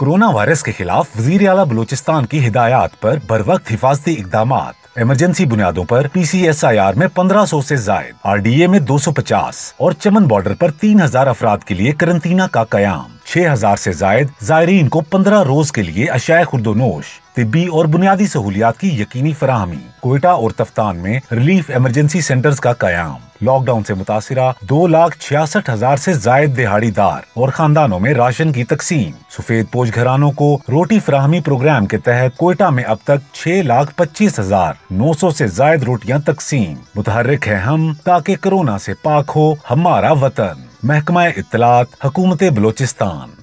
Corona virus के खिलाफ वज़ीर अला बलोचिस्तान की हिदायत पर वक्त हिफाजती इकदाम इमरजेंसी बुनियादों पर P C S I R में 1500 से जायद, आर डी ए में 250 और चमन बॉर्डर पर 3000 अफराद के लिए करंतना का कयाम। 6000 से जायद जायरीन को 15 रोज के लिए अशाय खुर्दोनोश तिब्बी और बुनियादी सहूलियात की यकीनी फराहमी। कोयटा और तफ्तान में रिलीफ इमरजेंसी सेंटर्स का कयाम। लॉकडाउन से मुतासरा दो लाख छियासठ हज़ार से जायद दिहाड़ीदार और खानदानों में राशन की तकसीम। सफ़ेद पोज घरानों को रोटी फराहमी प्रोग्राम के तहत कोयटा में अब तक छह लाख पच्चीस हज़ार नौ सौ से जायद रोटियाँ तकसीम। मुतहरक है हम ताकि कोरोना से पाक हो हमारा वतन। महकमा इतलात हकूमत बलोचिस्तान।